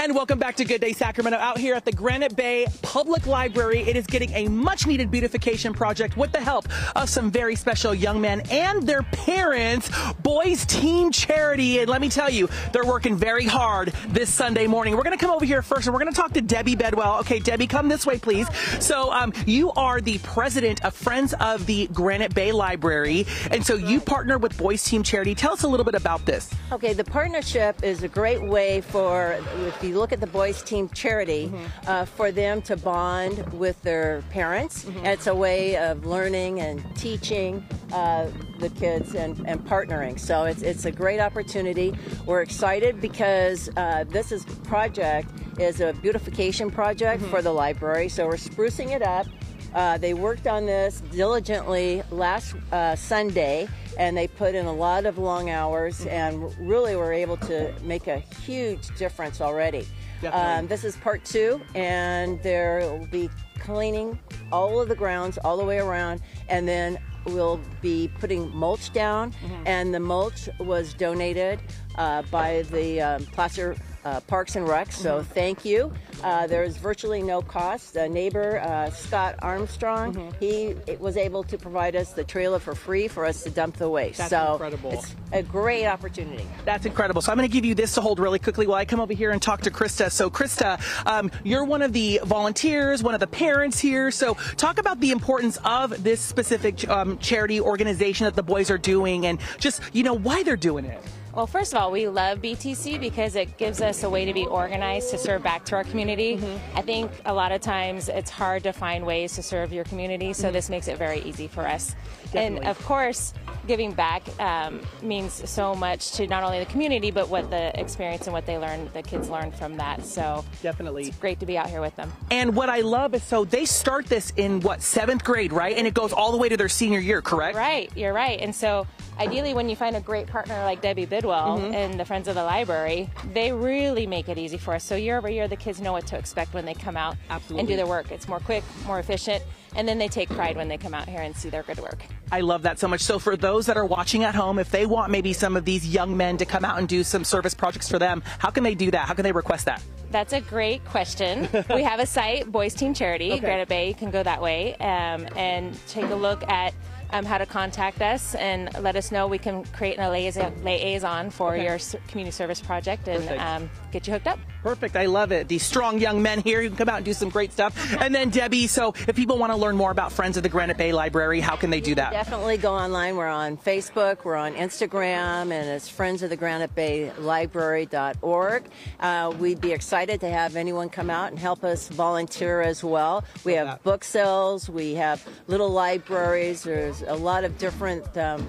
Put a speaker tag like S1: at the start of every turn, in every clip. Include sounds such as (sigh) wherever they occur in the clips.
S1: And welcome back to Good Day Sacramento out here at the Granite Bay Public Library. It is getting a much needed beautification project with the help of some very special young men and their parents, Boys Team Charity. And let me tell you, they're working very hard this Sunday morning. We're going to come over here first and we're going to talk to Debbie Bedwell. Okay, Debbie, come this way, please. So, um, you are the president of Friends of the Granite Bay Library. And so you partner with Boys Team Charity. Tell us a little bit about this.
S2: Okay, the partnership is a great way for, if you look at the Boys Team Charity, mm-hmm. uh, for them to bond with their parents. Mm-hmm. It's a way of learning and teaching uh, the kids and, and partnering. So it's, it's a great opportunity. We're excited because uh, this is project is a beautification project mm-hmm. for the library. So we're sprucing it up. Uh, they worked on this diligently last uh, Sunday and they put in a lot of long hours and really were able to make a huge difference already. Um, this is part two, and there will be cleaning all of the grounds all the way around, and then we'll be putting mulch down. Mm-hmm. And the mulch was donated uh, by the um, Placer uh, Parks and Recs. So mm-hmm. thank you. Uh, there's virtually no cost. The neighbor, uh, Scott Armstrong, mm-hmm. he was able to provide us the trailer for free for us to dump the waste.
S1: That's
S2: so
S1: incredible.
S2: It's a great opportunity.
S1: That's incredible. So I'm going to give you this to hold really quickly while I come over here and talk to Krista. So Krista, um, you're one of the volunteers, one of the parents here. So talk about the importance of this specific um, charity organization that the boys are doing and just, you know, why they're doing it.
S3: Well, first of all, we love BTC because it gives us a way to be organized to serve back to our community. Mm-hmm. I think a lot of times it's hard to find ways to serve your community, so mm-hmm. this makes it very easy for us. Definitely. And of course, giving back um, means so much to not only the community, but what the experience and what they learn, the kids learn from that. So
S1: definitely,
S3: it's great to be out here with them.
S1: And what I love is so they start this in what seventh grade, right? And it goes all the way to their senior year, correct?
S3: Right, you're right. And so ideally, when you find a great partner like Debbie Bidwell mm-hmm. and the Friends of the Library, they really make it easy for us. So year over year, the kids know what to expect when they come out
S1: Absolutely.
S3: and do their work. It's more quick, more efficient, and then they take pride when they come out here and see their good work.
S1: I love that so much. So for those that are watching at home, if they want maybe some of these young men to come out and do some service projects for them, how can they do that? How can they request that?
S3: That's a great question. (laughs) we have a site, Boys Team Charity, okay. Granite Bay. You can go that way um, and take a look at um, how to contact us and let us know. We can create a liaison for okay. your community service project and um, get you hooked up.
S1: Perfect. I love it. These strong young men here who can come out and do some great stuff. (laughs) and then Debbie, so if people want to learn more about Friends of the Granite Bay Library, how can they do that?
S2: Definitely go online. We're on Facebook, we're on Instagram, and it's Friends of the Granite Bay Library.org. Uh, we'd be excited to have anyone come out and help us volunteer as well. We have book sales, we have little libraries, there's a lot of different um,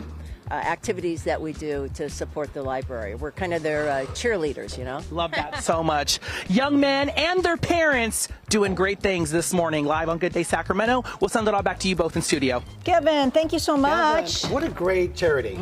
S2: uh, activities that we do to support the library. We're kind of their uh, cheerleaders, you know?
S1: Love that so much. Young men and their parents doing great things this morning live on Good Day Sacramento. We'll send it all back to you both in studio.
S4: Kevin, thank you so much.
S5: Kevin, what a great charity.